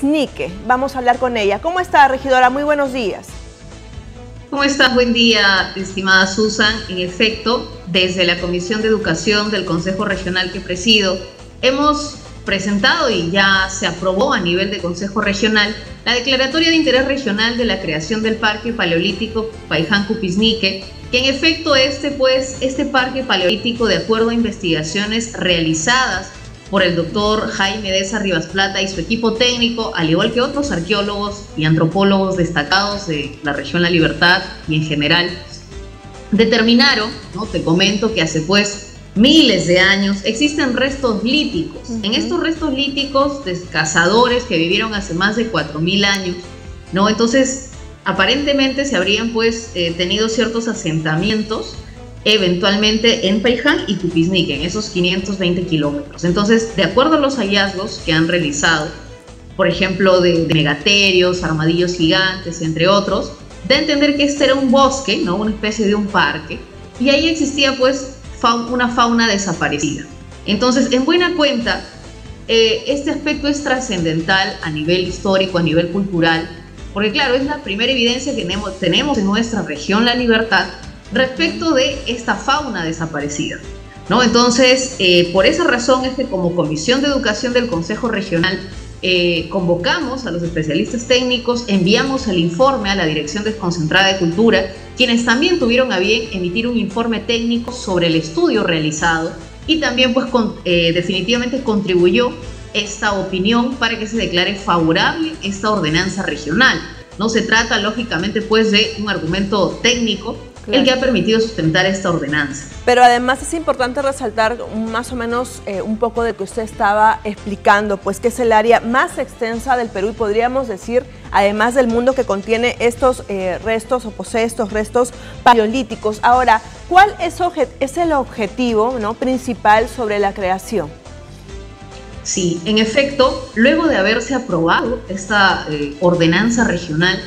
Snique. Vamos a hablar con ella. ¿Cómo está, regidora? Muy buenos días. ¿Cómo estás? Buen día, estimada Susan. En efecto, desde la Comisión de Educación del Consejo Regional que presido, hemos presentado y ya se aprobó a nivel de Consejo Regional la Declaratoria de Interés Regional de la creación del Parque Paleolítico Paiján Cupisnique, que en efecto este, pues, este parque paleolítico, de acuerdo a investigaciones realizadas por el doctor Jaime Deza Rivas Plata y su equipo técnico, al igual que otros arqueólogos y antropólogos destacados de la región La Libertad y en general, determinaron, ¿no? te comento que hace pues miles de años existen restos líticos. En estos restos líticos de cazadores que vivieron hace más de 4.000 años, ¿no? Entonces, aparentemente se habrían pues eh, tenido ciertos asentamientos eventualmente en Peiján y Cupisnique, en esos 520 kilómetros. Entonces, de acuerdo a los hallazgos que han realizado, por ejemplo, de, megaterios, armadillos gigantes, entre otros, da a entender que este era un bosque, ¿no? una especie de un parque, y ahí existía pues una fauna desaparecida. Entonces, en buena cuenta, eh, este aspecto es trascendental a nivel histórico, a nivel cultural, porque claro, es la primera evidencia que tenemos, tenemos en nuestra región La Libertad respecto de esta fauna desaparecida. ¿no? Entonces, eh, por esa razón es que como Comisión de Educación del Consejo Regional eh, convocamos a los especialistas técnicos, enviamos el informe a la Dirección Desconcentrada de Cultura, quienes también tuvieron a bien emitir un informe técnico sobre el estudio realizado y también pues eh, definitivamente contribuyó esta opinión para que se declare favorable esta ordenanza regional. No se trata lógicamente pues de un argumento técnico, el que ha permitido sustentar esta ordenanza. Pero además es importante resaltar más o menos eh, un poco de que usted estaba explicando, pues que es el área más extensa del Perú y podríamos decir, además del mundo que contiene estos eh, restos o posee estos restos paleolíticos. Ahora, ¿cuál es, es el objetivo ¿no? principal sobre la creación? Sí, en efecto, luego de haberse aprobado esta eh, ordenanza regional,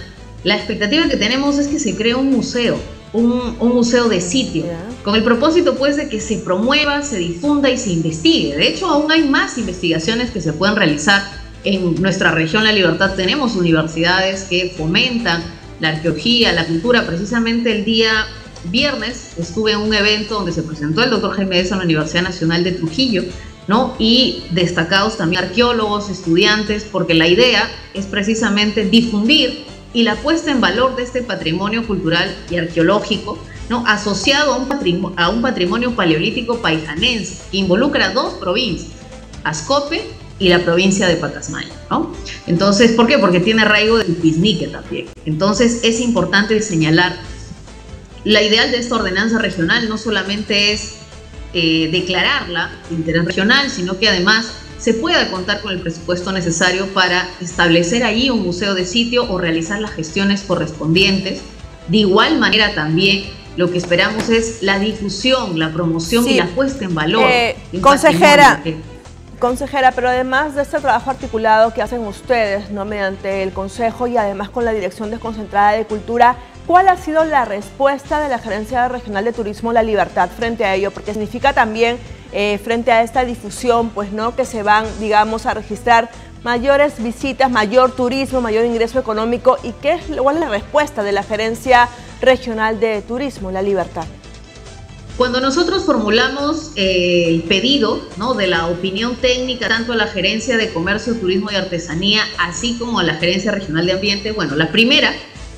la expectativa que tenemos es que se cree un museo un, museo de sitio, con el propósito pues de que se promueva, se difunda y se investigue. De hecho, aún hay más investigaciones que se pueden realizar en nuestra región La Libertad. Tenemos universidades que fomentan la arqueología, la cultura. Precisamente el día viernes estuve en un evento donde se presentó el doctor Jaime Deza en la Universidad Nacional de Trujillo, ¿no? Y destacados también arqueólogos, estudiantes, porque la idea es precisamente difundir y la puesta en valor de este patrimonio cultural y arqueológico, ¿no? asociado a un, patrimonio, a un patrimonio paleolítico paijanense que involucra dos provincias, Ascope y la provincia de Pacasmayo. ¿no? Entonces, ¿por qué? Porque tiene arraigo de Piznique también. Entonces, es importante señalar, la ideal de esta ordenanza regional no solamente es eh, declararla de interés regional, sino que además se pueda contar con el presupuesto necesario para establecer allí un museo de sitio o realizar las gestiones correspondientes. De igual manera también lo que esperamos es la difusión, la promoción y la puesta en valor. Eh, consejera, consejera, pero además de este trabajo articulado que hacen ustedes, no mediante el Consejo y además con la Dirección Desconcentrada de Cultura, ¿cuál ha sido la respuesta de la Gerencia Regional de Turismo La Libertad frente a ello? Porque significa también eh, frente a esta difusión, pues no, que se van, digamos, a registrar mayores visitas, mayor turismo, mayor ingreso económico y qué es, cuál es la respuesta de la Gerencia Regional de Turismo, La Libertad. Cuando nosotros formulamos eh, el pedido ¿no? de la opinión técnica tanto a la Gerencia de Comercio, Turismo y Artesanía, así como a la Gerencia Regional de Ambiente, bueno, la primera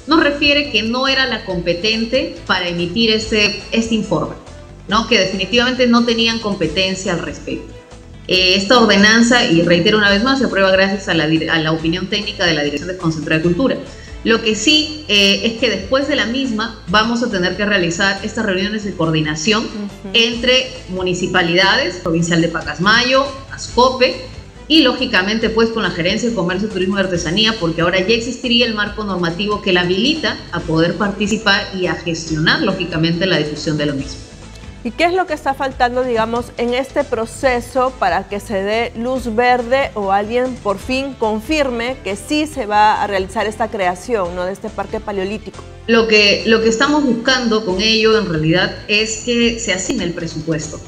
nos refiere que no era la competente para emitir este, este informe que definitivamente no tenían competencia al respecto. Eh, esta ordenanza, y reitero una vez más, se aprueba gracias a la, opinión técnica de la Dirección de Concentrada de Cultura. Lo que sí eh, es que después de la misma vamos a tener que realizar estas reuniones de coordinación entre municipalidades, Provincial de Pacasmayo, Ascope y lógicamente pues con la Gerencia de Comercio, Turismo y Artesanía, porque ahora ya existiría el marco normativo que la habilita a poder participar y a gestionar lógicamente la difusión de lo mismo. ¿Y qué es lo que está faltando, digamos, en este proceso para que se dé luz verde o alguien por fin confirme que sí se va a realizar esta creación ¿no? de este parque paleolítico? Lo que, lo que estamos buscando con ello en realidad es que se asigne el presupuesto.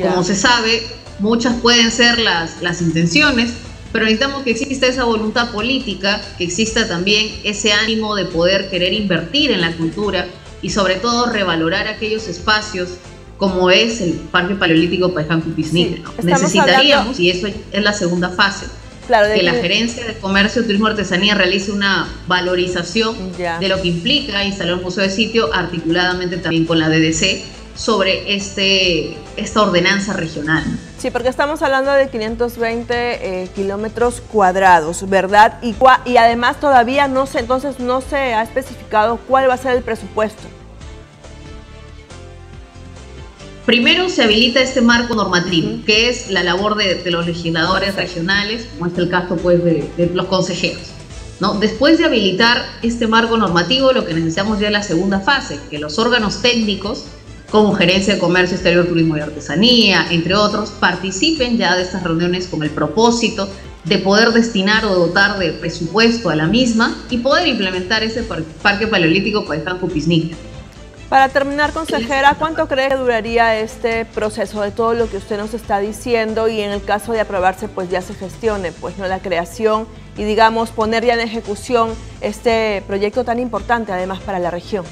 Como se sabe, muchas pueden ser las, las intenciones, pero necesitamos que exista esa voluntad política, que exista también ese ánimo de poder querer invertir en la cultura y sobre todo revalorar aquellos espacios como es el Parque Paleolítico Paiján Cupisnique. Necesitaríamos, y eso es la segunda fase, que la Gerencia de Comercio, Turismo y Artesanía realice una valorización de lo que implica instalar un museo de sitio articuladamente también con la DDC sobre este, esta ordenanza regional. Sí, porque estamos hablando de 520 eh, kilómetros cuadrados, ¿verdad? Y, y además todavía no se, entonces no se ha especificado cuál va a ser el presupuesto. Primero se habilita este marco normativo, que es la labor de, los legisladores regionales, como es el caso pues, de, de, los consejeros. ¿no? Después de habilitar este marco normativo, lo que necesitamos ya es la segunda fase, que los órganos técnicos como Gerencia de Comercio Exterior, Turismo y Artesanía, entre otros, participen ya de estas reuniones con el propósito de poder destinar o dotar de presupuesto a la misma y poder implementar ese parque paleolítico para el. Para terminar, consejera, ¿cuánto cree que duraría este proceso de todo lo que usted nos está diciendo y en el caso de aprobarse, pues ya se gestione, pues no la creación y digamos poner ya en ejecución este proyecto tan importante además para la región?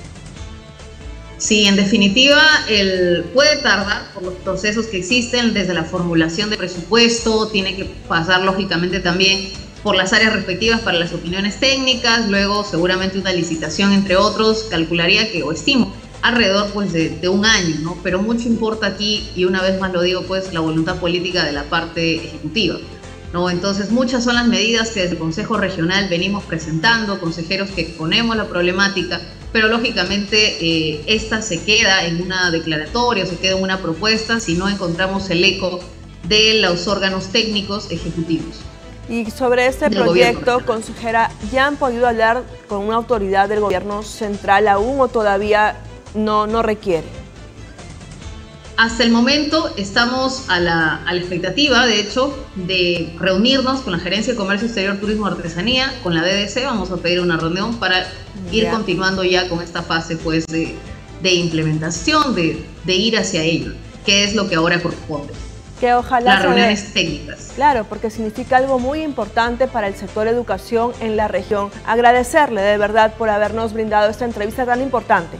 Sí, en definitiva, el, puede tardar por los procesos que existen, desde la formulación de presupuesto, tiene que pasar lógicamente también por las áreas respectivas para las opiniones técnicas, luego seguramente una licitación, entre otros, calcularía que, o estimo, alrededor pues de, de, un año, ¿no? Pero mucho importa aquí, y una vez más lo digo, pues la voluntad política de la parte ejecutiva. ¿No? Entonces, muchas son las medidas que desde el Consejo Regional venimos presentando, consejeros que exponemos la problemática, pero lógicamente eh, esta se queda en una declaratoria, se queda en una propuesta si no encontramos el eco de los órganos técnicos ejecutivos. Y sobre este proyecto, consejera, ¿ya han podido hablar con una autoridad del gobierno central aún o todavía no, no requiere? Hasta el momento estamos a la, expectativa, de hecho, de reunirnos con la Gerencia de Comercio Exterior, Turismo y Artesanía, con la DDC. Vamos a pedir una reunión para ir continuando ya con esta fase pues, de, implementación, de, ir hacia ello, que es lo que ahora corresponde. Que ojalá Las reuniones técnicas. Claro, porque significa algo muy importante para el sector educación en la región. Agradecerle de verdad por habernos brindado esta entrevista tan importante.